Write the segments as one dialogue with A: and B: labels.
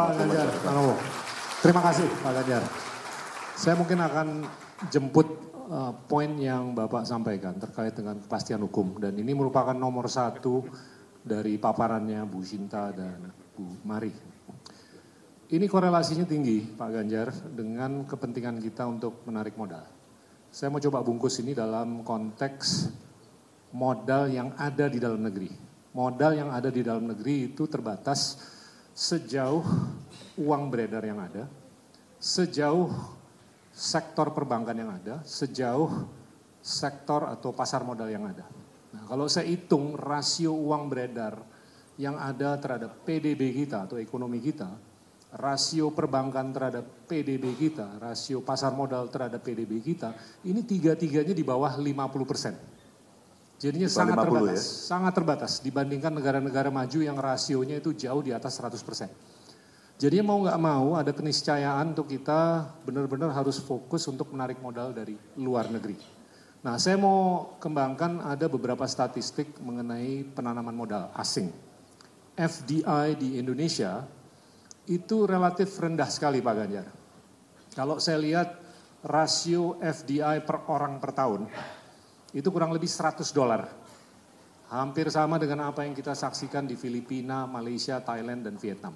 A: Pak Ganjar Pranowo. Terima kasih Pak Ganjar. Saya mungkin akan jemput uh, poin yang Bapak sampaikan terkait dengan kepastian hukum. Dan ini merupakan nomor satu dari paparannya Bu Sinta dan Bu Mari. Ini korelasinya tinggi Pak Ganjar dengan kepentingan kita untuk menarik modal. Saya mau coba bungkus ini dalam konteks modal yang ada di dalam negeri. Modal yang ada di dalam negeri itu terbatas sejauh uang beredar yang ada, sejauh sektor perbankan yang ada, sejauh sektor atau pasar modal yang ada. Nah, kalau saya hitung rasio uang beredar yang ada terhadap PDB kita atau ekonomi kita, rasio perbankan terhadap PDB kita, rasio pasar modal terhadap PDB kita, ini tiga-tiganya di bawah 50 persen. Jadinya sangat terbatas, ya? sangat terbatas dibandingkan negara-negara maju yang rasionya itu jauh di atas 100 persen. Jadi mau nggak mau ada keniscayaan untuk kita benar-benar harus fokus untuk menarik modal dari luar negeri. Nah saya mau kembangkan ada beberapa statistik mengenai penanaman modal asing. FDI di Indonesia itu relatif rendah sekali Pak Ganjar. Kalau saya lihat rasio FDI per orang per tahun, itu kurang lebih 100 dolar. Hampir sama dengan apa yang kita saksikan di Filipina, Malaysia, Thailand, dan Vietnam.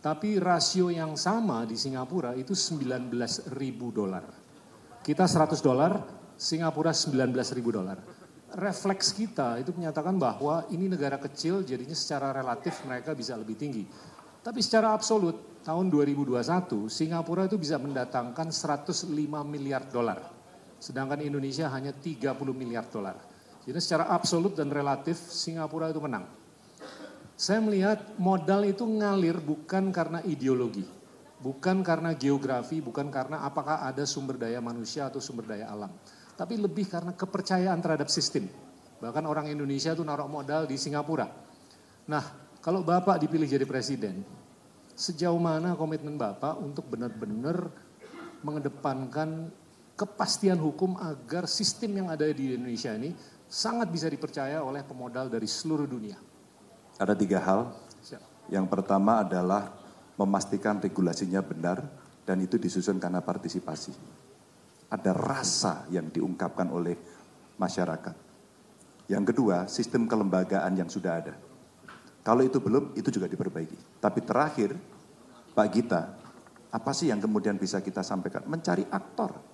A: Tapi rasio yang sama di Singapura itu 19 ribu dolar. Kita 100 dolar, Singapura 19 ribu dolar. Refleks kita itu menyatakan bahwa ini negara kecil jadinya secara relatif mereka bisa lebih tinggi. Tapi secara absolut tahun 2021 Singapura itu bisa mendatangkan 105 miliar dolar. Sedangkan Indonesia hanya 30 miliar dolar. Jadi secara absolut dan relatif Singapura itu menang. Saya melihat modal itu ngalir bukan karena ideologi, bukan karena geografi, bukan karena apakah ada sumber daya manusia atau sumber daya alam. Tapi lebih karena kepercayaan terhadap sistem. Bahkan orang Indonesia itu naruh modal di Singapura. Nah, kalau Bapak dipilih jadi presiden, sejauh mana komitmen Bapak untuk benar-benar mengedepankan kepastian hukum agar sistem yang ada di Indonesia ini sangat bisa dipercaya oleh pemodal dari seluruh dunia?
B: Ada tiga hal. Yang pertama adalah memastikan regulasinya benar dan itu disusun karena partisipasi. Ada rasa yang diungkapkan oleh masyarakat. Yang kedua, sistem kelembagaan yang sudah ada. Kalau itu belum, itu juga diperbaiki. Tapi terakhir, Pak Gita, apa sih yang kemudian bisa kita sampaikan? Mencari aktor.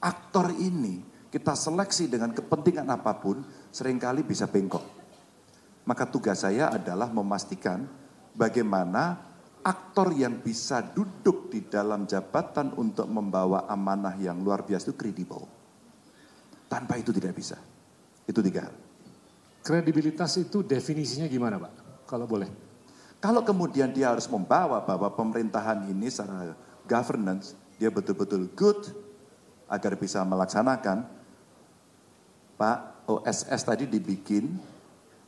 B: Aktor ini kita seleksi dengan kepentingan apa pun, sering kali bisa bengkok. Maka tugas saya adalah memastikan bagaimana aktor yang bisa duduk di dalam jabatan untuk membawa amanah yang luar biasa itu kredibel. Tanpa itu tidak bisa. Itu tiga hal.
A: Kredibilitas itu definisinya gimana Pak? Kalau boleh.
B: Kalau kemudian dia harus membawa bahwa pemerintahan ini secara governance, dia betul-betul good agar bisa melaksanakan, Pak OSS tadi dibikin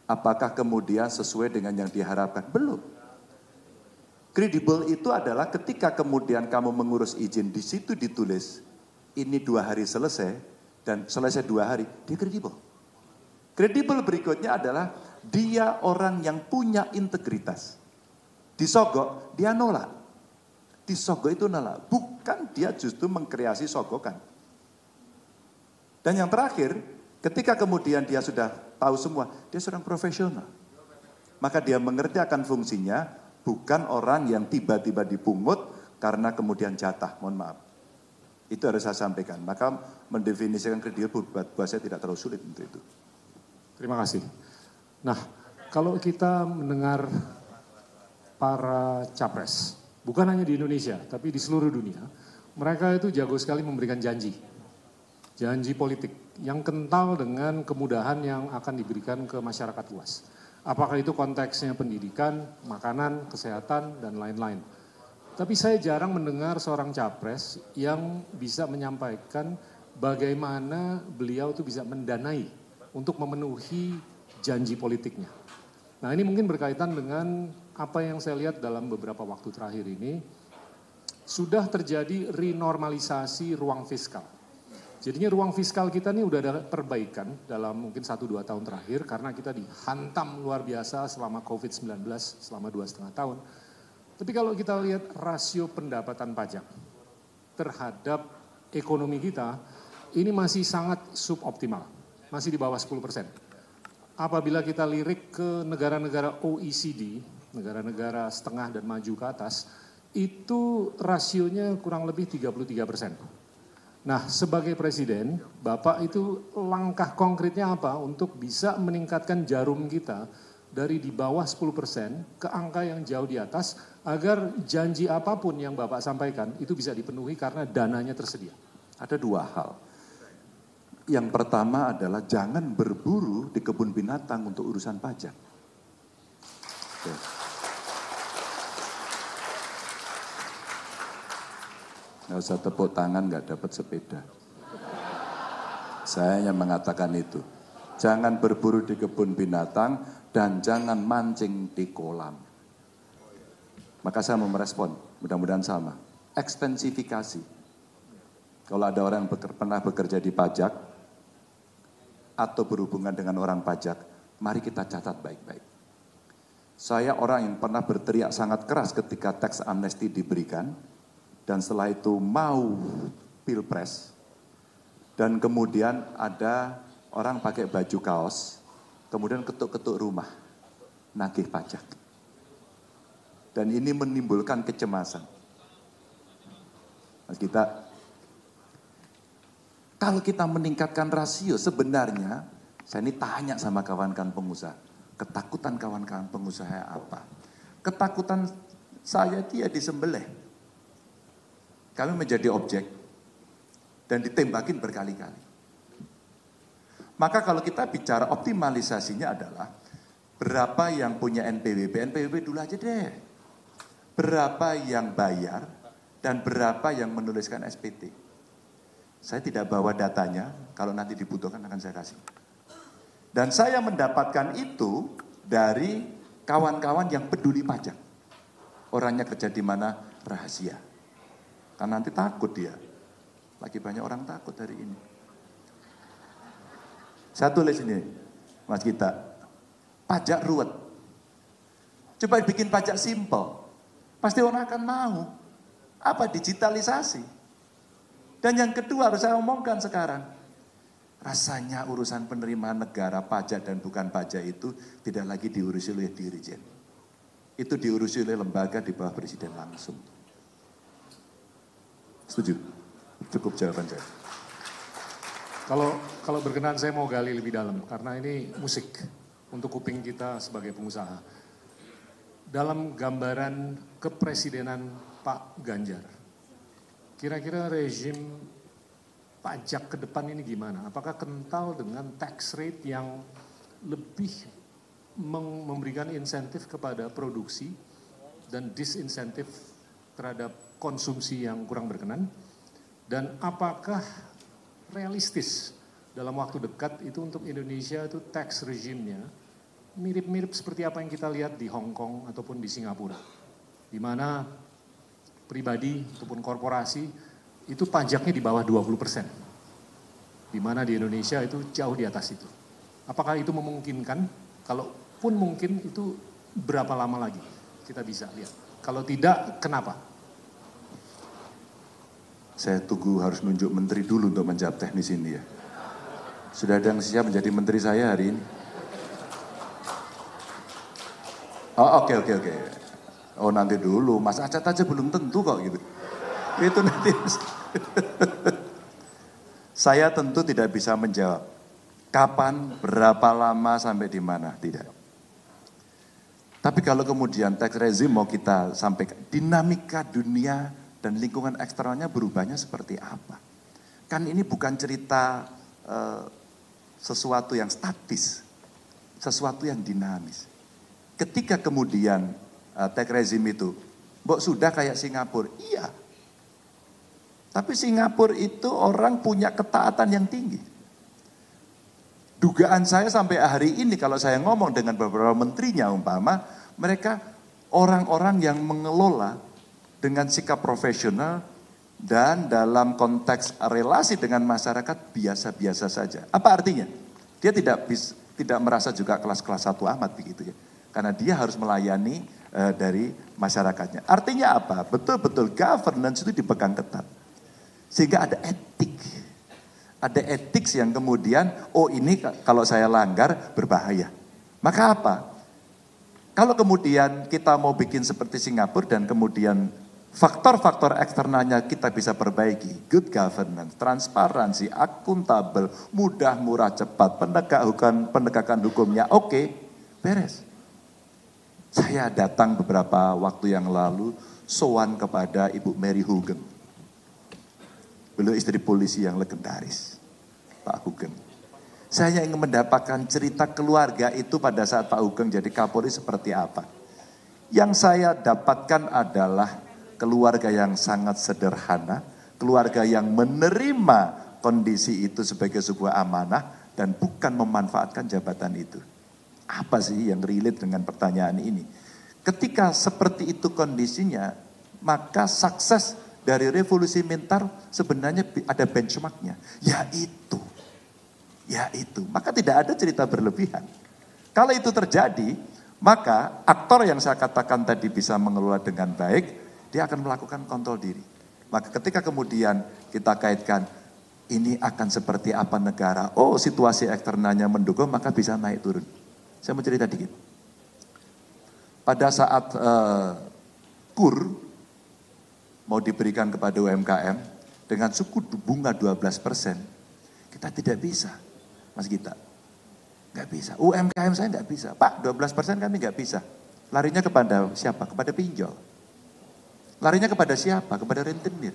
B: Apakah kemudian sesuai dengan yang diharapkan? Belum. Kredibel itu adalah ketika kemudian kamu mengurus izin di situ ditulis ini dua hari selesai dan selesai dua hari, dia kredibel. Kredibel berikutnya adalah dia orang yang punya integritas. Disogok, dia nolak. Disogok itu nolak. Bukan dia justru mengkreasi sogokan. Dan yang terakhir, ketika kemudian dia sudah tahu semua, dia seorang profesional. Maka dia mengerti akan fungsinya, bukan orang yang tiba-tiba dipungut karena kemudian jatah, mohon maaf. Itu harus saya sampaikan. Maka mendefinisikan kredibel buat, buat saya tidak terlalu sulit untuk itu.
A: Terima kasih. Nah, kalau kita mendengar para capres, bukan hanya di Indonesia, tapi di seluruh dunia, mereka itu jago sekali memberikan janji. Janji politik yang kental dengan kemudahan yang akan diberikan ke masyarakat luas. Apakah itu konteksnya pendidikan, makanan, kesehatan, dan lain-lain. Tapi saya jarang mendengar seorang capres yang bisa menyampaikan bagaimana beliau itu bisa mendanai untuk memenuhi janji politiknya. Nah ini mungkin berkaitan dengan apa yang saya lihat dalam beberapa waktu terakhir ini, sudah terjadi renormalisasi ruang fiskal Jadinya ruang fiskal kita ini udah ada perbaikan dalam mungkin satu dua tahun terakhir karena kita dihantam luar biasa selama COVID-19 selama dua setengah tahun. Tapi kalau kita lihat rasio pendapatan pajak terhadap ekonomi kita, ini masih sangat suboptimal, masih di bawah 10 persen. Apabila kita lirik ke negara-negara OECD, negara-negara setengah dan maju ke atas, itu rasionya kurang lebih 33 persen. Nah, sebagai presiden, Bapak itu langkah konkretnya apa untuk bisa meningkatkan jarum kita dari di bawah 10 persen ke angka yang jauh di atas agar janji apa pun yang Bapak sampaikan itu bisa dipenuhi karena dananya tersedia.
B: Ada dua hal. Yang pertama adalah jangan berburu di kebun binatang untuk urusan pajak. Oke. Nggak usah tepuk tangan, nggak dapat sepeda. Saya yang mengatakan itu. Jangan berburu di kebun binatang dan jangan mancing di kolam. Maka saya mau merespon, mudah-mudahan sama. Ekstensifikasi. Kalau ada orang yang beker, pernah bekerja di pajak atau berhubungan dengan orang pajak, mari kita catat baik-baik. Saya orang yang pernah berteriak sangat keras ketika teks amnesti diberikan, dan setelah itu mau pilpres, dan kemudian ada orang pakai baju kaos, kemudian ketuk-ketuk rumah, nagih pajak. Dan ini menimbulkan kecemasan. Mas kita, kalau kita meningkatkan rasio sebenarnya, saya ini tanya sama kawan-kawan pengusaha, ketakutan kawan-kawan pengusaha apa? Ketakutan saya dia disembelih. Kami menjadi objek dan ditembakin berkali-kali. Maka kalau kita bicara optimalisasinya adalah berapa yang punya NPWP, NPWP dulu aja deh. Berapa yang bayar dan berapa yang menuliskan SPT. Saya tidak bawa datanya, kalau nanti dibutuhkan akan saya kasih. Dan saya mendapatkan itu dari kawan-kawan yang peduli pajak. Orangnya kerja di mana rahasia. Karena nanti takut dia. Lagi banyak orang takut hari ini. Saya tulis ini, Mas Gita. Pajak ruwet. Coba bikin pajak simple. Pasti orang akan mau. Apa digitalisasi. Dan yang kedua harus saya omongkan sekarang. Rasanya urusan penerimaan negara pajak dan bukan pajak itu tidak lagi diurusi oleh dirijen. Itu diurusi oleh lembaga di bawah presiden langsung. Setuju? Cukup jawaban saya.
A: Kalau kalau berkenan saya mau gali lebih dalam karena ini musik untuk kuping kita sebagai pengusaha. Dalam gambaran kepresidenan Pak Ganjar, kira-kira rezim pajak ke depan ini gimana? Apakah kental dengan tax rate yang lebih memberikan insentif kepada produksi dan disinsentif terhadap konsumsi yang kurang berkenan? Dan apakah realistis dalam waktu dekat itu untuk Indonesia itu tax regime-nya mirip-mirip seperti apa yang kita lihat di Hong Kong ataupun di Singapura. Di mana pribadi ataupun korporasi itu pajaknya di bawah 20 persen. Di mana di Indonesia itu jauh di atas itu. Apakah itu memungkinkan? Kalaupun mungkin itu berapa lama lagi kita bisa lihat. Kalau tidak, kenapa?
B: Saya tunggu harus nunjuk menteri dulu untuk menjawab teknis ini ya. Sudah ada yang siap menjadi menteri saya hari ini? Oh oke okay, oke okay, oke. Okay. Oh nanti dulu, Mas Acat aja belum tentu kok gitu. Itu nanti. saya tentu tidak bisa menjawab kapan, berapa lama, sampai di mana, tidak. Tapi kalau kemudian tax rezim mau kita sampaikan, dinamika dunia dan lingkungan eksternalnya berubahnya seperti apa. Kan ini bukan cerita uh, sesuatu yang statis, sesuatu yang dinamis. Ketika kemudian uh, tech rezim itu, Mbok sudah kayak Singapura, iya. Tapi Singapura itu orang punya ketaatan yang tinggi. Dugaan saya sampai hari ini kalau saya ngomong dengan beberapa menterinya umpama, mereka orang-orang yang mengelola dengan sikap profesional dan dalam konteks relasi dengan masyarakat biasa-biasa saja. Apa artinya? Dia tidak bis, tidak merasa juga kelas-kelas satu amat begitu ya. Karena dia harus melayani uh, dari masyarakatnya. Artinya apa? Betul-betul governance itu dipegang ketat. Sehingga ada etik. Ada etik yang kemudian, oh ini kalau saya langgar berbahaya. Maka apa? Kalau kemudian kita mau bikin seperti Singapura dan kemudian faktor-faktor eksternalnya kita bisa perbaiki, good governance, transparansi, akuntabel, mudah, murah, cepat, penegakan, penegakan hukumnya oke, okay, beres. Saya datang beberapa waktu yang lalu sowan kepada Ibu Mary Hugeng. Beliau istri polisi yang legendaris, Pak Hugeng. Saya ingin mendapatkan cerita keluarga itu pada saat Pak Hugeng jadi Kapolri seperti apa. Yang saya dapatkan adalah keluarga yang sangat sederhana, keluarga yang menerima kondisi itu sebagai sebuah amanah dan bukan memanfaatkan jabatan itu. Apa sih yang relate dengan pertanyaan ini? Ketika seperti itu kondisinya, maka sukses dari revolusi mental sebenarnya ada benchmarknya, yaitu Ya itu, maka tidak ada cerita berlebihan. Kalau itu terjadi, maka aktor yang saya katakan tadi bisa mengelola dengan baik, dia akan melakukan kontrol diri. Maka ketika kemudian kita kaitkan, ini akan seperti apa negara, oh situasi eksternalnya mendukung, maka bisa naik turun. Saya mau cerita dikit. Pada saat uh, kur mau diberikan kepada UMKM dengan suku bunga 12 persen, kita tidak bisa Mas Gita. Nggak bisa. UMKM saya nggak bisa. Pak, 12 persen kami nggak bisa. Larinya kepada siapa? Kepada pinjol. Larinya kepada siapa? Kepada rentenir.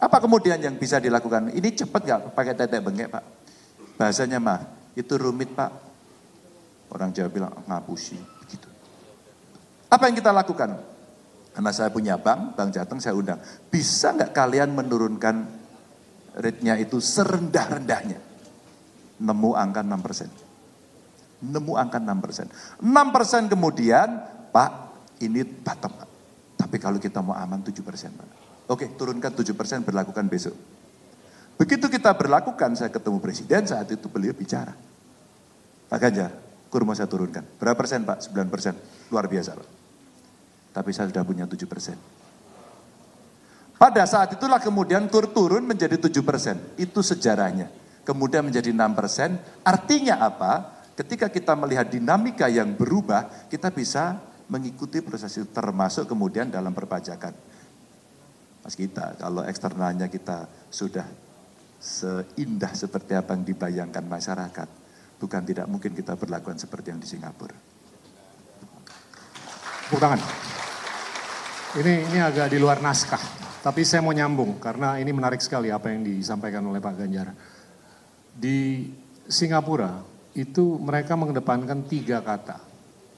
B: Apa kemudian yang bisa dilakukan? Ini cepat nggak pakai tetek bengek Pak? Bahasanya mah, itu rumit Pak. Orang Jawa bilang ngapusi. Begitu. Apa yang kita lakukan? Karena saya punya bank, bank Jateng saya undang. Bisa nggak kalian menurunkan rate-nya itu serendah-rendahnya? nemu angka 6 persen. Nemu angka 6 persen. 6 persen kemudian, Pak, ini bottom up. Tapi kalau kita mau aman 7 persen. Oke, turunkan 7 persen, berlakukan besok. Begitu kita berlakukan, saya ketemu presiden, saat itu beliau bicara. Pak Ganjar, kurma saya turunkan. Berapa persen Pak? 9 persen. Luar biasa Pak. Tapi saya sudah punya 7 persen. Pada saat itulah kemudian tur turun menjadi 7 persen. Itu sejarahnya kemudian menjadi 6 persen. Artinya apa? Ketika kita melihat dinamika yang berubah, kita bisa mengikuti proses itu termasuk kemudian dalam perpajakan. Mas kita, kalau eksternalnya kita sudah seindah seperti apa yang dibayangkan masyarakat, bukan tidak mungkin kita berlakuan seperti yang di Singapura.
A: Tepuk tangan. Ini ini agak di luar naskah, tapi saya mau nyambung karena ini menarik sekali apa yang disampaikan oleh Pak Ganjar. Di Singapura itu mereka mengedepankan tiga kata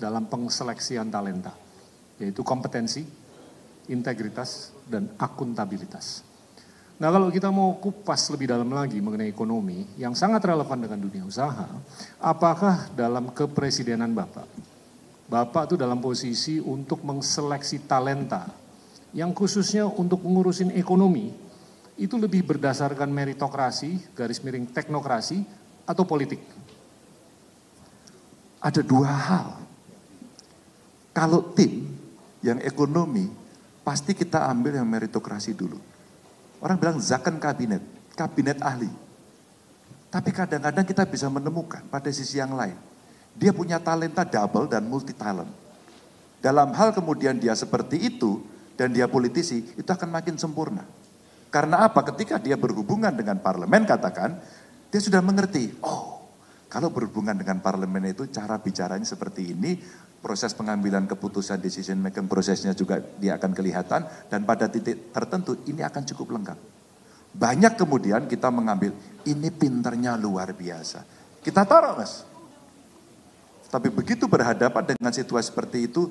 A: dalam pengseleksian talenta, yaitu kompetensi, integritas, dan akuntabilitas. Nah kalau kita mau kupas lebih dalam lagi mengenai ekonomi yang sangat relevan dengan dunia usaha, apakah dalam kepresidenan Bapak, Bapak itu dalam posisi untuk mengseleksi talenta yang khususnya untuk mengurusin ekonomi itu lebih berdasarkan meritokrasi, garis miring teknokrasi, atau politik?
B: Ada dua hal. Kalau tim yang ekonomi, pasti kita ambil yang meritokrasi dulu. Orang bilang zakan kabinet, kabinet ahli. Tapi kadang-kadang kita bisa menemukan pada sisi yang lain. Dia punya talenta double dan multi talent. Dalam hal kemudian dia seperti itu, dan dia politisi, itu akan makin sempurna. Karena apa? Ketika dia berhubungan dengan parlemen katakan, dia sudah mengerti, oh kalau berhubungan dengan parlemen itu cara bicaranya seperti ini, proses pengambilan keputusan decision making prosesnya juga dia akan kelihatan dan pada titik tertentu ini akan cukup lengkap. Banyak kemudian kita mengambil, ini pinternya luar biasa. Kita taruh mas. Tapi begitu berhadapan dengan situasi seperti itu,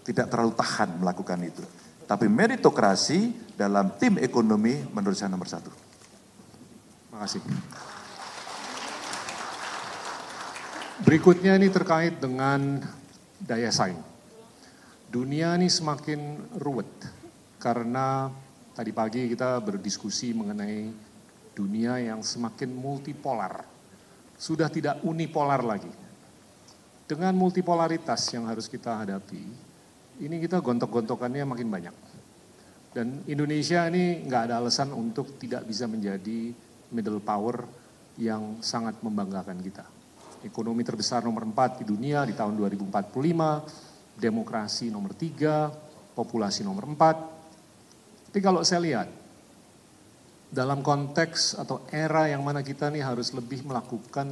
B: tidak terlalu tahan melakukan itu. Tapi meritokrasi dalam tim ekonomi menurut saya nomor satu.
A: Terima kasih. Berikutnya ini terkait dengan daya saing. Dunia ini semakin ruwet karena tadi pagi kita berdiskusi mengenai dunia yang semakin multipolar. Sudah tidak unipolar lagi. dengan multipolaritas yang harus kita hadapi, ini kita gontok-gontokannya makin banyak. Dan Indonesia ini nggak ada alasan untuk tidak bisa menjadi middle power yang sangat membanggakan kita. Ekonomi terbesar nomor 4 di dunia di tahun 2045, demokrasi nomor 3, populasi nomor 4. Tapi kalau saya lihat, dalam konteks atau era yang mana kita nih harus lebih melakukan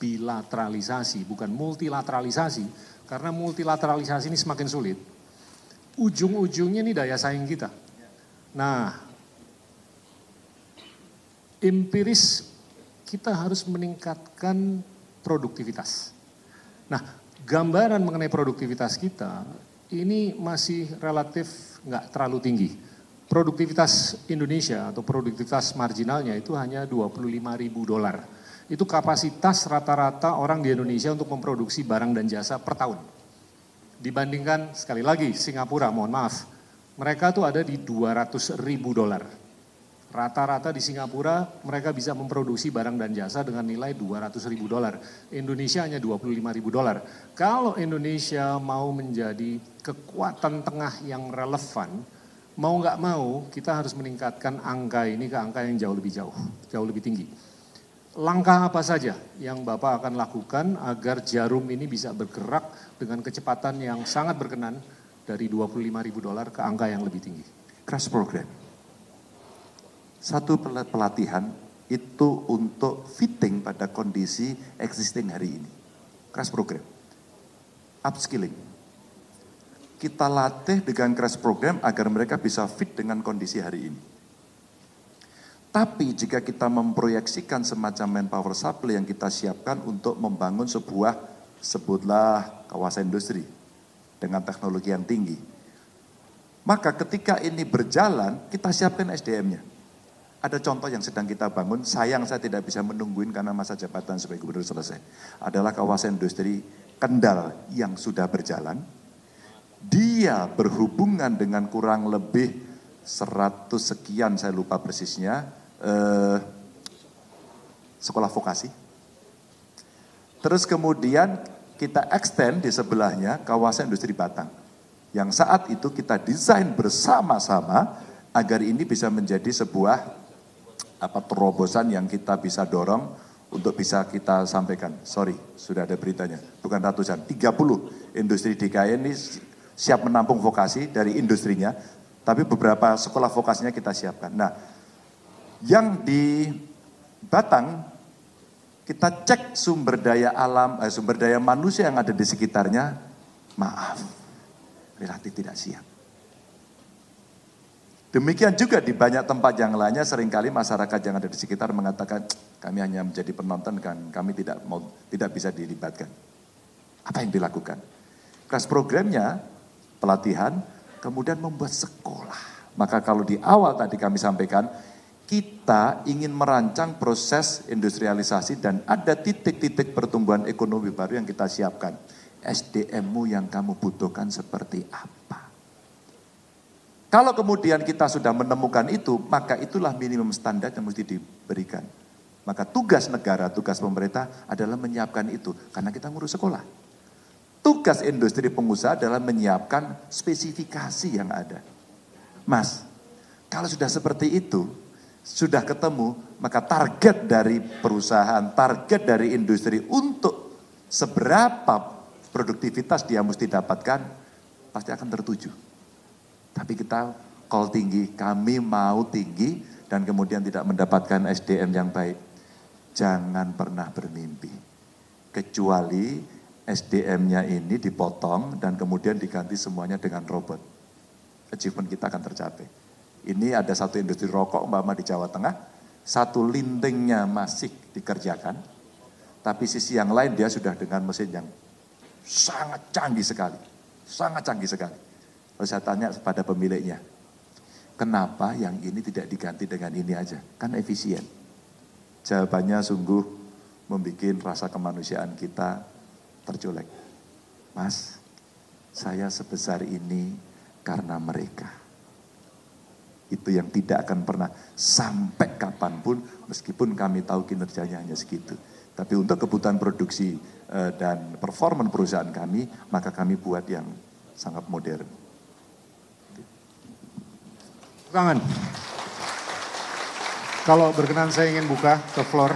A: bilateralisasi, bukan multilateralisasi, karena multilateralisasi ini semakin sulit. Ujung-ujungnya ini daya saing kita. Nah, empiris kita harus meningkatkan produktivitas. Nah, gambaran mengenai produktivitas kita ini masih relatif nggak terlalu tinggi produktivitas Indonesia atau produktivitas marginalnya itu hanya 25 ribu dolar. Itu kapasitas rata-rata orang di Indonesia untuk memproduksi barang dan jasa per tahun. Dibandingkan sekali lagi Singapura, mohon maaf, mereka tuh ada di 200 ribu dolar. Rata-rata di Singapura mereka bisa memproduksi barang dan jasa dengan nilai 200 ribu dolar. Indonesia hanya 25 ribu dolar. Kalau Indonesia mau menjadi kekuatan tengah yang relevan, mau nggak mau kita harus meningkatkan angka ini ke angka yang jauh lebih jauh, jauh lebih tinggi. Langkah apa saja yang Bapak akan lakukan agar jarum ini bisa bergerak dengan kecepatan yang sangat berkenan dari 25 ribu dolar ke angka yang lebih tinggi?
B: Crash program. Satu pelatihan itu untuk fitting pada kondisi existing hari ini. Crash program. Upskilling kita latih dengan crash program agar mereka bisa fit dengan kondisi hari ini. Tapi jika kita memproyeksikan semacam manpower supply yang kita siapkan untuk membangun sebuah, sebutlah kawasan industri dengan teknologi yang tinggi. Maka ketika ini berjalan, kita siapkan SDM-nya. Ada contoh yang sedang kita bangun, sayang saya tidak bisa menungguin karena masa jabatan sebagai gubernur selesai. Adalah kawasan industri Kendal yang sudah berjalan, dia berhubungan dengan kurang lebih 100 sekian saya lupa persisnya eh, sekolah vokasi. Terus kemudian kita extend di sebelahnya kawasan industri Batang. Yang saat itu kita desain bersama-sama agar ini bisa menjadi sebuah apa terobosan yang kita bisa dorong untuk bisa kita sampaikan. Sorry, sudah ada beritanya. Bukan ratusan, 30 industri DKI ini siap menampung vokasi dari industrinya, tapi beberapa sekolah vokasinya kita siapkan. Nah, yang di Batang kita cek sumber daya alam, eh, sumber daya manusia yang ada di sekitarnya, maaf, relatif tidak siap. Demikian juga di banyak tempat yang lainnya sering kali masyarakat yang ada di sekitar mengatakan kami hanya menjadi penonton kan kami tidak mau tidak bisa dilibatkan. Apa yang dilakukan? Kelas programnya pelatihan, kemudian membuat sekolah. Maka kalau di awal tadi kami sampaikan, kita ingin merancang proses industrialisasi dan ada titik-titik pertumbuhan ekonomi baru yang kita siapkan. SDM-mu yang kamu butuhkan seperti apa? Kalau kemudian kita sudah menemukan itu, maka itulah minimum standar yang mesti diberikan. Maka tugas negara, tugas pemerintah adalah menyiapkan itu. Karena kita ngurus sekolah. Tugas industri pengusaha adalah menyiapkan spesifikasi yang ada. Mas, kalau sudah seperti itu, sudah ketemu, maka target dari perusahaan, target dari industri untuk seberapa produktivitas dia mesti dapatkan, pasti akan tertuju. Tapi kita call tinggi, kami mau tinggi dan kemudian tidak mendapatkan SDM yang baik. Jangan pernah bermimpi. Kecuali SDM-nya ini dipotong dan kemudian diganti semuanya dengan robot. Achievement kita akan tercapai. Ini ada satu industri rokok umpama di Jawa Tengah, satu lintingnya masih dikerjakan, tapi sisi yang lain dia sudah dengan mesin yang sangat canggih sekali, sangat canggih sekali. Lalu saya tanya kepada pemiliknya, kenapa yang ini tidak diganti dengan ini aja? Kan efisien. Jawabannya sungguh membuat rasa kemanusiaan kita tercolek. Mas, saya sebesar ini karena mereka. Itu yang tidak akan pernah sampai kapan pun meskipun kami tahu kinerjanya hanya segitu. Tapi untuk kebutuhan produksi uh, dan performa perusahaan kami, maka kami buat yang sangat modern.
A: Tangan. Kalau berkenan saya ingin buka ke floor.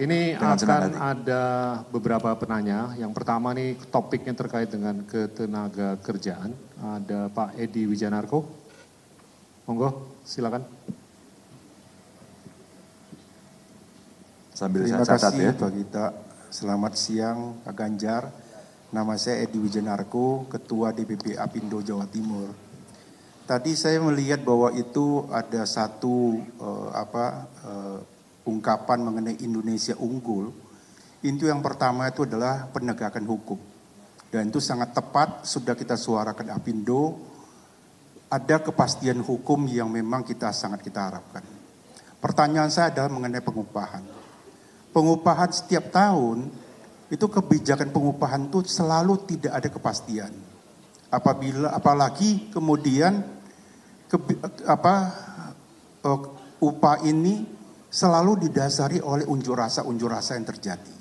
A: Ini
B: Dengan
A: akan ada beberapa penanya. Yang pertama nih topiknya terkait dengan ketenaga kerjaan. Ada Pak Edi Wijanarko. Monggo, silakan.
C: Sambil Terima saya catat kasih ya. Pak Gita. Selamat siang Pak Ganjar. Nama saya Edi Wijanarko, Ketua DPP Apindo Jawa Timur. Tadi saya melihat bahwa itu ada satu uh, apa uh, ungkapan mengenai Indonesia unggul, itu yang pertama itu adalah penegakan hukum. Dan itu sangat tepat, sudah kita suarakan Apindo, ada kepastian hukum yang memang kita sangat kita harapkan. Pertanyaan saya adalah mengenai pengupahan. Pengupahan setiap tahun, itu kebijakan pengupahan itu selalu tidak ada kepastian. Apabila apalagi kemudian ke, apa uh, upah ini selalu didasari oleh unjuk rasa-unjuk rasa yang terjadi.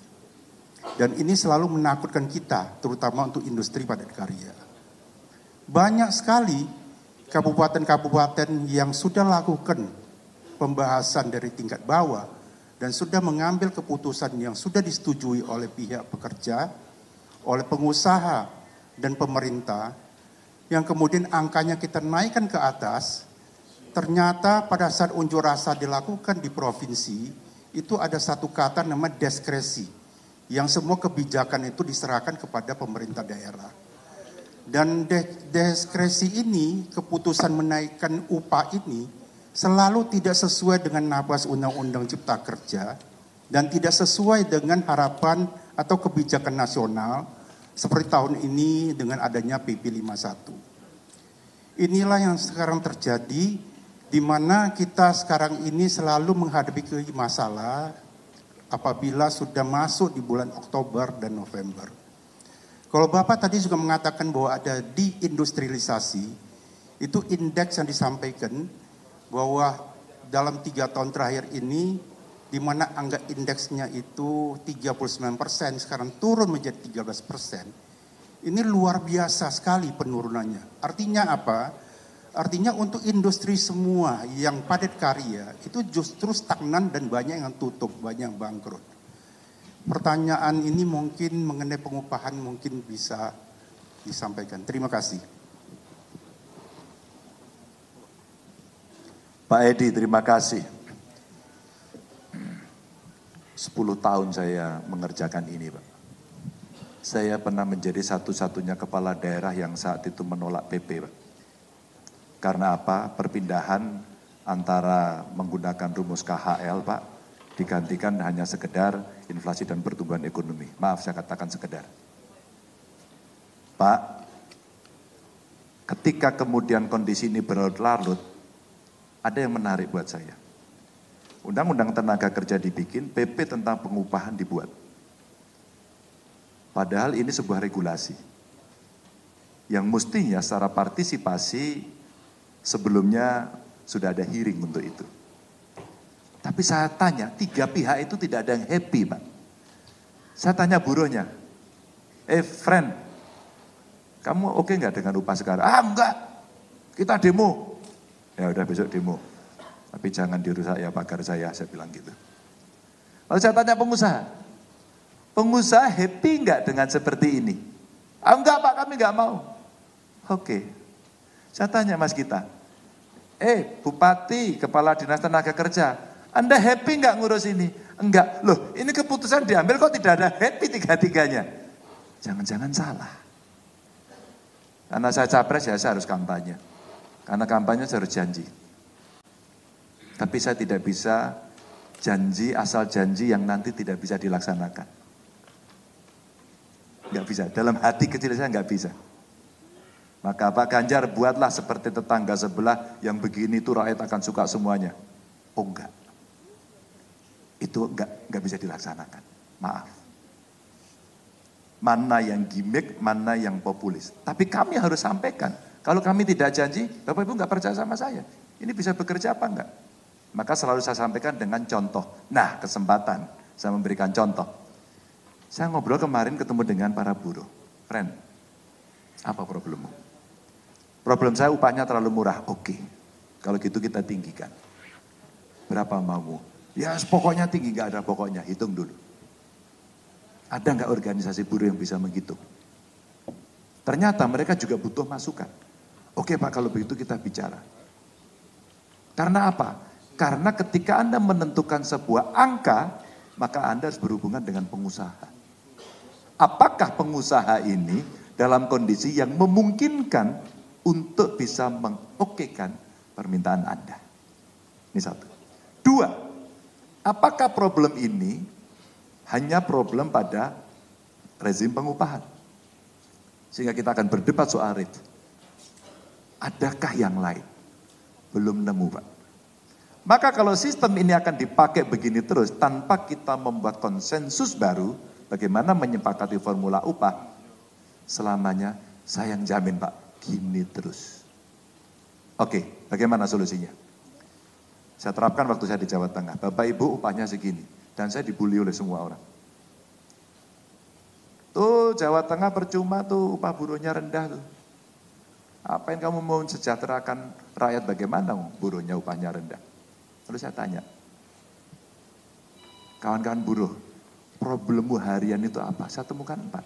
C: Dan ini selalu menakutkan kita, terutama untuk industri padat karya. Banyak sekali kabupaten-kabupaten yang sudah lakukan pembahasan dari tingkat bawah dan sudah mengambil keputusan yang sudah disetujui oleh pihak pekerja, oleh pengusaha dan pemerintah, yang kemudian angkanya kita naikkan ke atas, Ternyata pada saat unjuk rasa dilakukan di provinsi, itu ada satu kata nama diskresi, yang semua kebijakan itu diserahkan kepada pemerintah daerah. Dan diskresi ini, keputusan menaikkan upah ini, selalu tidak sesuai dengan nafas Undang-Undang Cipta Kerja, dan tidak sesuai dengan harapan atau kebijakan nasional, seperti tahun ini dengan adanya PP 51. Inilah yang sekarang terjadi di mana kita sekarang ini selalu menghadapi masalah apabila sudah masuk di bulan Oktober dan November. Kalau Bapak tadi juga mengatakan bahwa ada diindustrialisasi, itu indeks yang disampaikan bahwa dalam tiga tahun terakhir ini, di mana angka indeksnya itu 39 persen, sekarang turun menjadi 13 persen. Ini luar biasa sekali penurunannya. Artinya apa? Artinya untuk industri semua yang padat karya itu justru stagnan dan banyak yang tutup, banyak yang bangkrut. Pertanyaan ini mungkin mengenai pengupahan mungkin bisa disampaikan. Terima kasih.
B: Pak Edi, terima kasih. 10 tahun saya mengerjakan ini, Pak. Saya pernah menjadi satu-satunya kepala daerah yang saat itu menolak PP, Pak karena apa? Perpindahan antara menggunakan rumus KHL, Pak, digantikan hanya sekedar inflasi dan pertumbuhan ekonomi. Maaf saya katakan sekedar. Pak, ketika kemudian kondisi ini berlarut-larut, ada yang menarik buat saya. Undang-undang tenaga kerja dibikin, PP tentang pengupahan dibuat. Padahal ini sebuah regulasi. Yang mestinya secara partisipasi Sebelumnya sudah ada hearing untuk itu. Tapi saya tanya, tiga pihak itu tidak ada yang happy, Pak. Saya tanya buruhnya, eh friend, kamu oke okay nggak dengan upah sekarang? Ah enggak, kita demo. Ya udah besok demo. Tapi jangan dirusak ya pagar saya, saya bilang gitu. Lalu saya tanya pengusaha, pengusaha happy nggak dengan seperti ini? Ah enggak pak, kami nggak mau. Oke, saya tanya mas kita, Eh, Bupati, Kepala Dinas Tenaga Kerja, Anda happy nggak ngurus ini? Enggak. Loh, ini keputusan diambil kok tidak ada happy tiga-tiganya? Jangan-jangan salah. Karena saya capres ya saya harus kampanye. Karena kampanye saya harus janji. Tapi saya tidak bisa janji asal janji yang nanti tidak bisa dilaksanakan. Enggak bisa. Dalam hati kecil saya enggak bisa. Maka Pak Ganjar buatlah seperti tetangga sebelah yang begini tuh rakyat akan suka semuanya. Oh enggak. Itu enggak, enggak bisa dilaksanakan. Maaf. Mana yang gimmick, mana yang populis. Tapi kami harus sampaikan. Kalau kami tidak janji, Bapak Ibu enggak percaya sama saya. Ini bisa bekerja apa enggak? Maka selalu saya sampaikan dengan contoh. Nah kesempatan saya memberikan contoh. Saya ngobrol kemarin ketemu dengan para buruh. Friend, apa problemmu? Problem saya upahnya terlalu murah. Oke, kalau gitu kita tinggikan. Berapa mau? Ya pokoknya tinggi, nggak ada pokoknya. Hitung dulu. Ada nggak organisasi buruh yang bisa menghitung? Ternyata mereka juga butuh masukan. Oke Pak, kalau begitu kita bicara. Karena apa? Karena ketika Anda menentukan sebuah angka, maka Anda harus berhubungan dengan pengusaha. Apakah pengusaha ini dalam kondisi yang memungkinkan untuk bisa mengokekan permintaan Anda? Ini satu. Dua, apakah problem ini hanya problem pada rezim pengupahan? Sehingga kita akan berdebat soal rate. Adakah yang lain? Belum nemu Pak. Maka kalau sistem ini akan dipakai begini terus tanpa kita membuat konsensus baru bagaimana menyepakati formula upah, selamanya saya yang jamin Pak, gini terus. Oke, bagaimana solusinya? Saya terapkan waktu saya di Jawa Tengah, Bapak Ibu upahnya segini, dan saya dibully oleh semua orang. Tuh Jawa Tengah percuma tuh upah buruhnya rendah tuh. Apa yang kamu mau sejahterakan rakyat bagaimana buruhnya upahnya rendah? Lalu saya tanya, kawan-kawan buruh, problemmu harian itu apa? Saya temukan empat.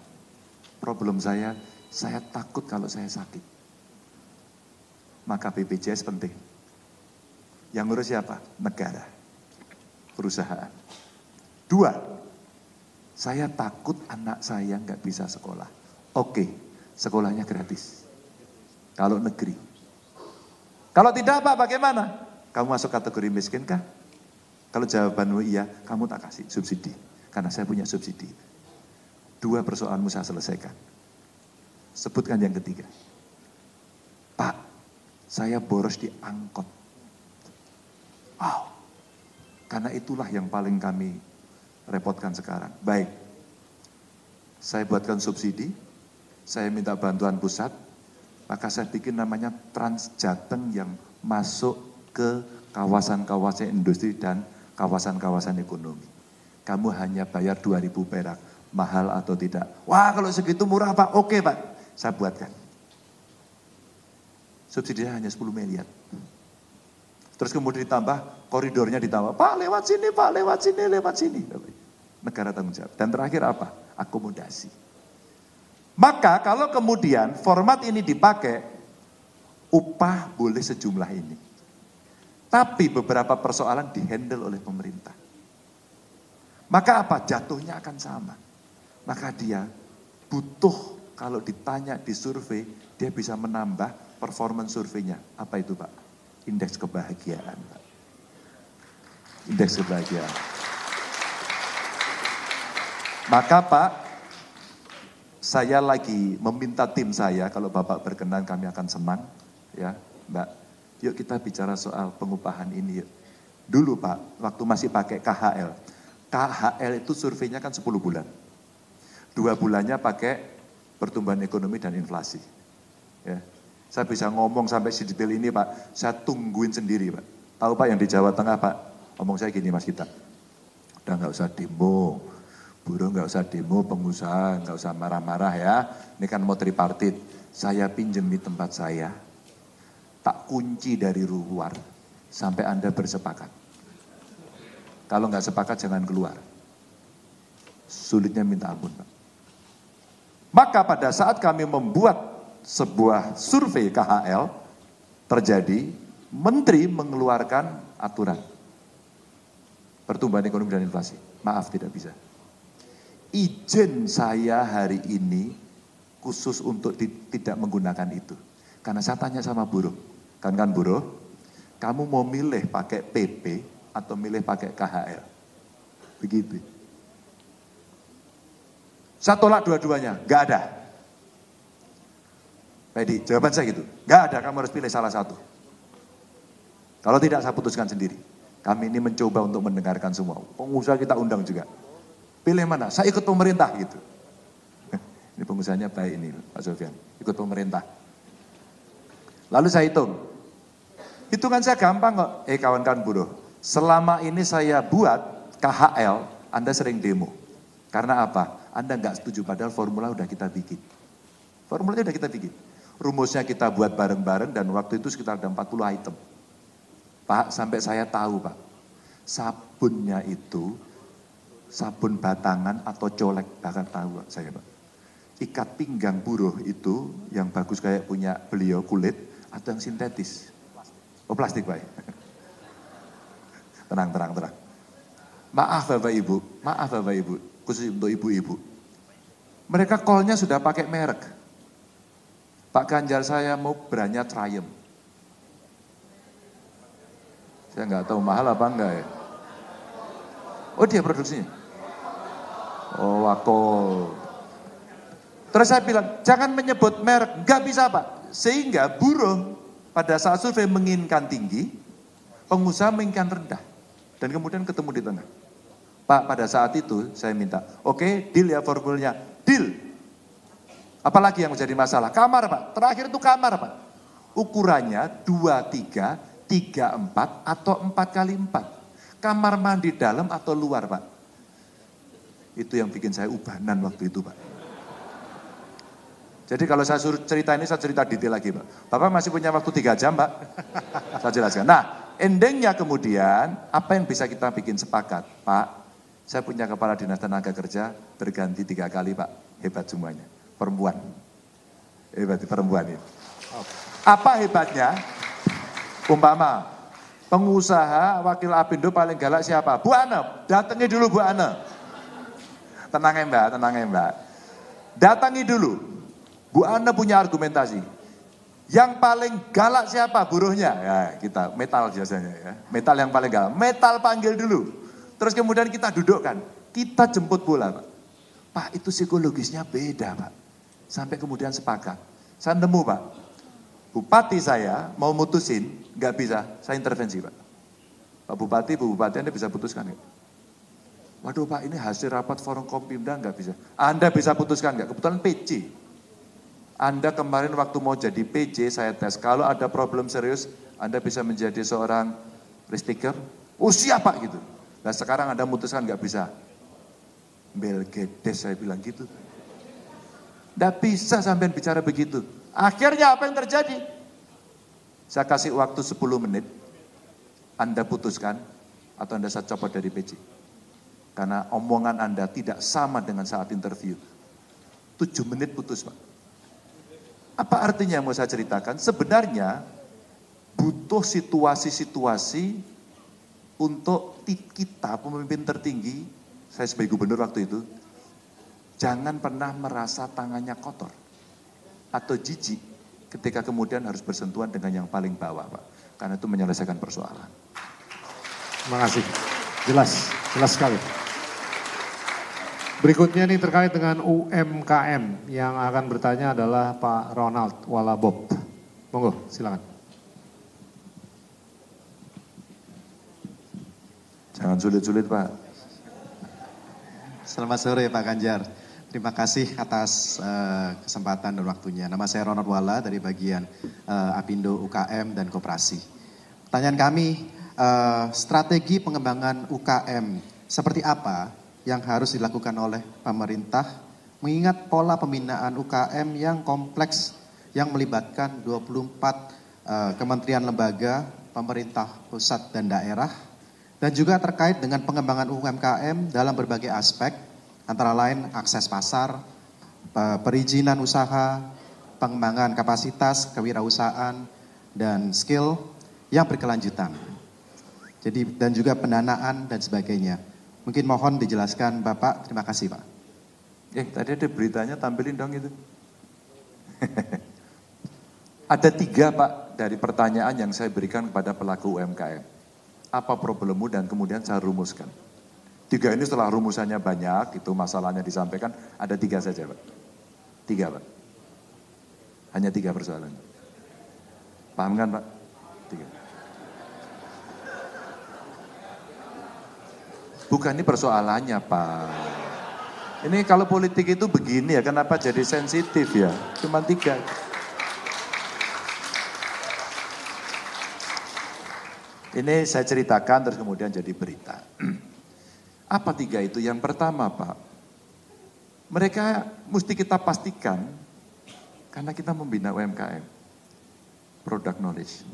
B: Problem saya, saya takut kalau saya sakit. Maka BPJS penting. Yang ngurus siapa? Negara. Perusahaan. Dua, saya takut anak saya nggak bisa sekolah. Oke, sekolahnya gratis. Kalau negeri. Kalau tidak Pak, bagaimana? Kamu masuk kategori miskin kah? Kalau jawabanmu iya, kamu tak kasih subsidi. Karena saya punya subsidi. Dua persoalanmu saya selesaikan. Sebutkan yang ketiga. Pak, saya boros di angkot. Wow. Karena itulah yang paling kami repotkan sekarang. Baik. Saya buatkan subsidi, saya minta bantuan pusat, maka saya bikin namanya Transjateng yang masuk ke kawasan-kawasan industri dan kawasan-kawasan ekonomi. Kamu hanya bayar 2000 perak, mahal atau tidak? Wah kalau segitu murah Pak, oke Pak, saya buatkan. Subsidinya hanya 10 miliar. Terus kemudian ditambah, koridornya ditambah, Pak lewat sini, Pak lewat sini, lewat sini. Negara tanggung jawab. Dan terakhir apa? Akomodasi. Maka kalau kemudian format ini dipakai, upah boleh sejumlah ini. Tapi beberapa persoalan dihandle oleh pemerintah. Maka apa? Jatuhnya akan sama. Maka dia butuh kalau ditanya di survei, dia bisa menambah performance surveinya. Apa itu Pak? Indeks kebahagiaan Pak. Indeks kebahagiaan. Maka Pak, saya lagi meminta tim saya, kalau Bapak berkenan kami akan senang, ya Mbak, Yuk kita bicara soal pengupahan ini yuk. Dulu Pak, waktu masih pakai KHL. KHL itu surveinya kan 10 bulan. Dua bulannya pakai pertumbuhan ekonomi dan inflasi. Ya. Saya bisa ngomong sampai sedetail ini Pak, saya tungguin sendiri Pak. Tahu Pak yang di Jawa Tengah Pak, ngomong saya gini Mas kita. Udah nggak usah demo, buruh nggak usah demo, pengusaha nggak usah marah-marah ya. Ini kan mau tripartit. Saya pinjem di tempat saya, tak kunci dari luar sampai Anda bersepakat. Kalau nggak sepakat jangan keluar. Sulitnya minta ampun. Pak. Maka pada saat kami membuat sebuah survei KHL, terjadi menteri mengeluarkan aturan pertumbuhan ekonomi dan inflasi. Maaf tidak bisa. Izin saya hari ini khusus untuk tidak menggunakan itu. Karena saya tanya sama buruh, kan kan buruh, kamu mau milih pakai PP atau milih pakai KHL? Begitu. Saya tolak dua-duanya, gak ada. Pedi, jawaban saya gitu, gak ada, kamu harus pilih salah satu. Kalau tidak saya putuskan sendiri. Kami ini mencoba untuk mendengarkan semua. Pengusaha kita undang juga. Pilih mana? Saya ikut pemerintah gitu. Ini pengusahanya baik ini Pak Sofian. Ikut pemerintah. Lalu saya hitung, Hitungan saya gampang kok, eh kawan-kawan buruh. Selama ini saya buat KHL, Anda sering demo. Karena apa? Anda nggak setuju padahal formula udah kita bikin. Formulanya udah kita bikin. Rumusnya kita buat bareng-bareng dan waktu itu sekitar ada 40 item. Pak, sampai saya tahu Pak, sabunnya itu sabun batangan atau colek, bahkan tahu Pak, saya Pak. Ikat pinggang buruh itu yang bagus kayak punya beliau kulit atau yang sintetis. Oh plastik Pak. Tenang, tenang, tenang. Maaf Bapak Ibu, maaf Bapak Ibu, khusus untuk ibu-ibu. Mereka call-nya sudah pakai merek. Pak Ganjar saya mau brandnya Triumph. Saya nggak tahu mahal apa enggak ya. Oh dia produksinya. Oh Wakol. Terus saya bilang, jangan menyebut merek, nggak bisa Pak. Sehingga buruh pada saat survei menginginkan tinggi, pengusaha menginginkan rendah. Dan kemudian ketemu di tengah. Pak pada saat itu saya minta, oke okay, deal ya formulnya, deal. Apalagi yang menjadi masalah? Kamar Pak, terakhir itu kamar Pak. Ukurannya 2, 3, 3, 4 atau 4 kali 4. Kamar mandi dalam atau luar Pak. Itu yang bikin saya ubanan waktu itu Pak. Jadi kalau saya suruh cerita ini, saya cerita detail lagi Pak. Bapak masih punya waktu 3 jam Pak. Saya jelaskan. Nah, endingnya kemudian, apa yang bisa kita bikin sepakat? Pak, saya punya kepala dinas tenaga kerja berganti tiga kali Pak, hebat semuanya. Perempuan. Hebat perempuan ini. Apa hebatnya? Umpama, pengusaha wakil Apindo paling galak siapa? Bu Ana, datangi dulu Bu Ana. Tenang ya Mbak, tenang ya Mbak. Datangi dulu. Bu Ana punya argumentasi. Yang paling galak siapa buruhnya? Ya, kita metal biasanya ya. Metal yang paling galak. Metal panggil dulu. Terus kemudian kita dudukkan, kita jemput bola Pak. Pak itu psikologisnya beda Pak. Sampai kemudian sepakat. Saya nemu Pak, Bupati saya mau mutusin, nggak bisa, saya intervensi Pak. Pak Bupati, Bu Bupati Anda bisa putuskan nggak? Waduh Pak ini hasil rapat forum Kompimda nggak bisa. Anda bisa putuskan nggak? Kebetulan PC. Anda kemarin waktu mau jadi PJ saya tes, kalau ada problem serius, Anda bisa menjadi seorang ristiker. Oh siapa gitu. Nah sekarang Anda memutuskan nggak bisa. Belgedes saya bilang gitu. Nggak bisa sampai bicara begitu. Akhirnya apa yang terjadi? Saya kasih waktu 10 menit. Anda putuskan atau Anda saya copot dari PJ. Karena omongan Anda tidak sama dengan saat interview. 7 menit putus Pak. Apa artinya yang mau saya ceritakan? Sebenarnya butuh situasi-situasi untuk kita pemimpin tertinggi, saya sebagai gubernur waktu itu, jangan pernah merasa tangannya kotor atau jijik ketika kemudian harus bersentuhan dengan yang paling bawah, Pak. Karena itu menyelesaikan persoalan.
A: Terima kasih. Jelas, jelas sekali. Berikutnya ini terkait dengan UMKM yang akan bertanya adalah Pak Ronald Walabob. Monggo, silakan.
B: Jangan sulit-sulit Pak.
D: Selamat sore Pak Ganjar. Terima kasih atas uh, kesempatan dan waktunya. Nama saya Ronald Wala dari bagian uh, Apindo UKM dan Koperasi. Pertanyaan kami, uh, strategi pengembangan UKM seperti apa yang harus dilakukan oleh pemerintah mengingat pola pembinaan UKM yang kompleks yang melibatkan 24 uh, kementerian lembaga, pemerintah pusat dan daerah, dan juga terkait dengan pengembangan UMKM dalam berbagai aspek, antara lain akses pasar, perizinan usaha, pengembangan kapasitas, kewirausahaan, dan skill yang berkelanjutan. Jadi dan juga pendanaan dan sebagainya. Mungkin mohon dijelaskan Bapak. Terima kasih Pak.
B: Eh tadi ada beritanya tampilin dong itu. ada tiga Pak dari pertanyaan yang saya berikan kepada pelaku UMKM apa problemmu dan kemudian saya rumuskan. Tiga ini setelah rumusannya banyak, itu masalahnya disampaikan, ada tiga saja Pak. Tiga Pak. Hanya tiga persoalan. Paham kan Pak? Tiga. Bukan ini persoalannya Pak. Ini kalau politik itu begini ya, kenapa jadi sensitif ya? Cuma tiga. Ini saya ceritakan terus kemudian jadi berita. Apa tiga itu? Yang pertama Pak, Mereka mesti kita pastikan, karena kita membina UMKM, product knowledge.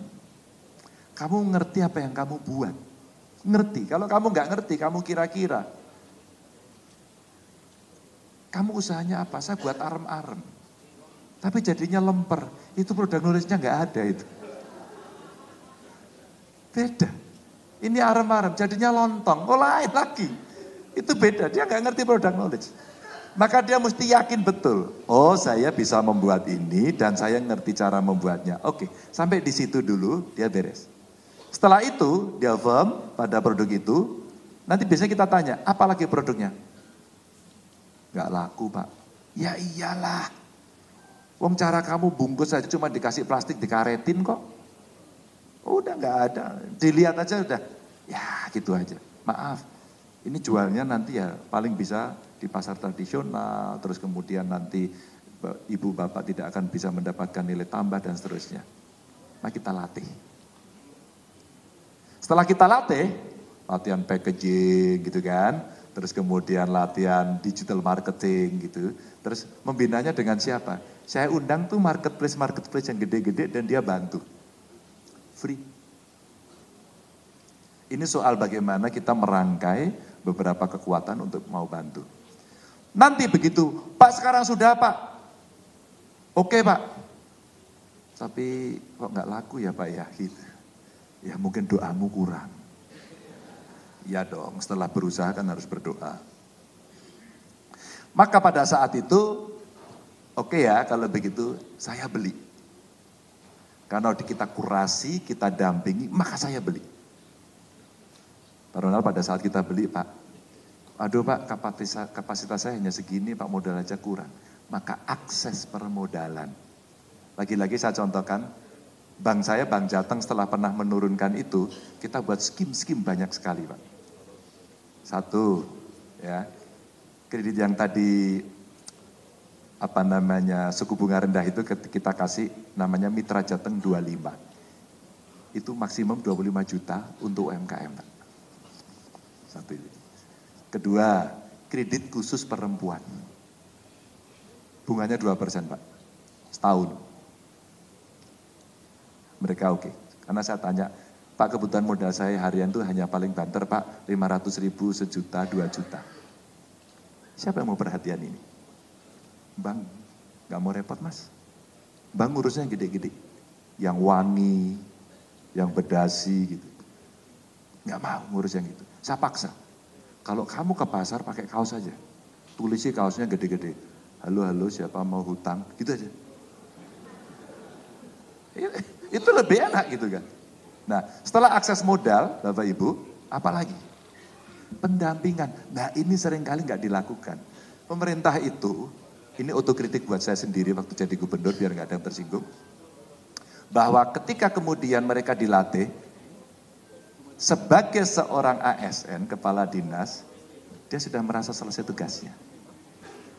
B: Kamu ngerti apa yang kamu buat. Ngerti, kalau kamu nggak ngerti, kamu kira-kira. Kamu usahanya apa? Saya buat arem-arem. Tapi jadinya lemper. Itu produk knowledge-nya nggak ada itu. Beda. Ini arem-arem, jadinya lontong. Oh lain lagi. Itu beda, dia nggak ngerti produk knowledge. Maka dia mesti yakin betul. Oh saya bisa membuat ini dan saya ngerti cara membuatnya. Oke, sampai di situ dulu dia beres. Setelah itu dia firm pada produk itu. Nanti biasanya kita tanya, apa lagi produknya? Gak laku pak. Ya iyalah. Wong cara kamu bungkus saja cuma dikasih plastik dikaretin kok. Udah nggak ada. Dilihat aja udah. Ya gitu aja. Maaf. Ini jualnya nanti ya paling bisa di pasar tradisional, terus kemudian nanti ibu bapak tidak akan bisa mendapatkan nilai tambah dan seterusnya. Nah kita latih. Setelah kita latih, latihan packaging gitu kan, terus kemudian latihan digital marketing gitu, terus membinanya dengan siapa? Saya undang tuh marketplace-marketplace yang gede-gede dan dia bantu. Free. Ini soal bagaimana kita merangkai beberapa kekuatan untuk mau bantu. Nanti begitu, Pak sekarang sudah Pak. Oke Pak. Tapi kok nggak laku ya Pak ya gitu. Ya mungkin doamu kurang. Ya dong, setelah berusaha kan harus berdoa. Maka pada saat itu, oke okay ya kalau begitu saya beli. Karena kita kurasi, kita dampingi, maka saya beli. Pak pada saat kita beli, Pak, aduh Pak kapasitas, kapasitas saya hanya segini Pak modal aja kurang. Maka akses permodalan. Lagi-lagi saya contohkan, bank saya, Bank Jateng setelah pernah menurunkan itu, kita buat skim-skim banyak sekali Pak. Satu, ya kredit yang tadi apa namanya suku bunga rendah itu kita kasih namanya Mitra Jateng 25. Itu maksimum 25 juta untuk UMKM. Pak. Satu itu. Kedua, kredit khusus perempuan. Bunganya 2 persen Pak, setahun. Mereka oke. Okay. Karena saya tanya, Pak kebutuhan modal saya harian itu hanya paling banter Pak, 500 ribu, sejuta, 2 juta. Siapa yang mau perhatian ini? Bang, gak mau repot mas. Bang ngurusnya gede-gede. Yang wangi, yang berdasi gitu. Gak mau ngurus yang gitu. Saya paksa. Kalau kamu ke pasar pakai kaos aja. Tulisi kaosnya gede-gede. Halo, halo siapa mau hutang. Gitu aja. Itu lebih enak gitu kan. Nah setelah akses modal Bapak Ibu, apalagi? Pendampingan. Nah ini sering kali nggak dilakukan. Pemerintah itu, ini otokritik buat saya sendiri waktu jadi gubernur biar nggak ada yang tersinggung. Bahwa ketika kemudian mereka dilatih, sebagai seorang ASN, kepala dinas, dia sudah merasa selesai tugasnya.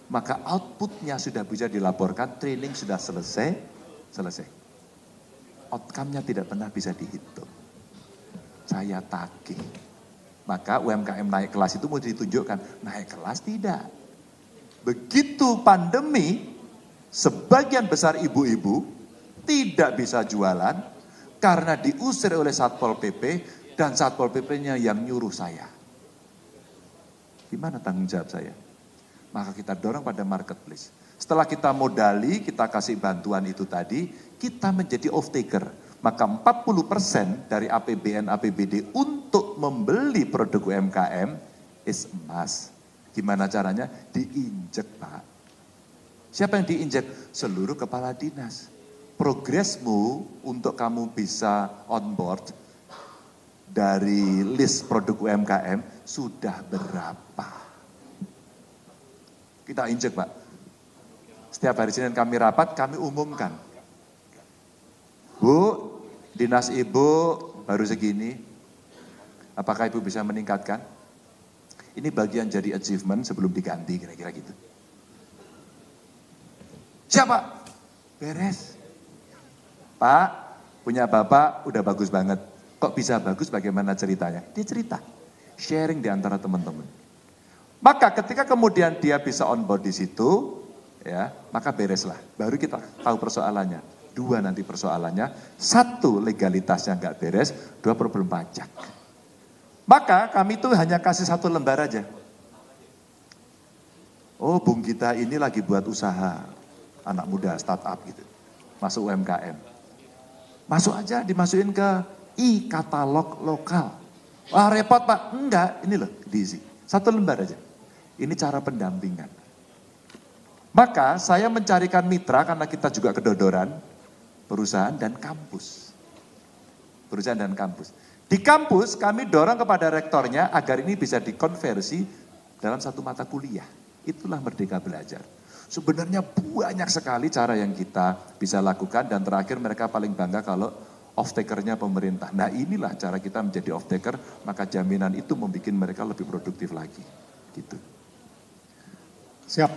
B: Maka outputnya sudah bisa dilaporkan, training sudah selesai, selesai. Outcome-nya tidak pernah bisa dihitung. Saya tagih. Maka UMKM naik kelas itu mau ditunjukkan, naik kelas tidak. Begitu pandemi, sebagian besar ibu-ibu tidak bisa jualan karena diusir oleh Satpol PP dan Satpol PP-nya yang nyuruh saya. Gimana tanggung jawab saya? Maka kita dorong pada marketplace. Setelah kita modali, kita kasih bantuan itu tadi, kita menjadi off taker. Maka 40% dari APBN APBD untuk membeli produk UMKM is emas. Gimana caranya? Diinjek Pak. Siapa yang diinjek? Seluruh kepala dinas. Progresmu untuk kamu bisa on board dari list produk UMKM sudah berapa? Kita injek Pak. Setiap hari Senin kami rapat, kami umumkan. Bu, dinas ibu baru segini. Apakah ibu bisa meningkatkan? Ini bagian jadi achievement sebelum diganti, kira-kira gitu. Siapa? Beres. Pak, punya bapak udah bagus banget Kok bisa bagus bagaimana ceritanya? Dia cerita, sharing di antara teman-teman. Maka ketika kemudian dia bisa on board di situ, ya, maka bereslah. Baru kita tahu persoalannya. Dua nanti persoalannya, satu legalitasnya nggak beres, dua problem pajak. Maka kami itu hanya kasih satu lembar aja. Oh, Bung kita ini lagi buat usaha, anak muda, startup gitu, masuk UMKM. Masuk aja, dimasukin ke e-katalog lokal. Wah repot pak, enggak, ini loh diisi. Satu lembar aja. Ini cara pendampingan. Maka saya mencarikan mitra karena kita juga kedodoran, perusahaan dan kampus. Perusahaan dan kampus. Di kampus kami dorong kepada rektornya agar ini bisa dikonversi dalam satu mata kuliah. Itulah Merdeka Belajar. Sebenarnya banyak sekali cara yang kita bisa lakukan dan terakhir mereka paling bangga kalau off-takernya pemerintah. Nah inilah cara kita menjadi off-taker, maka jaminan itu membuat mereka lebih produktif lagi. Gitu.
A: Siap.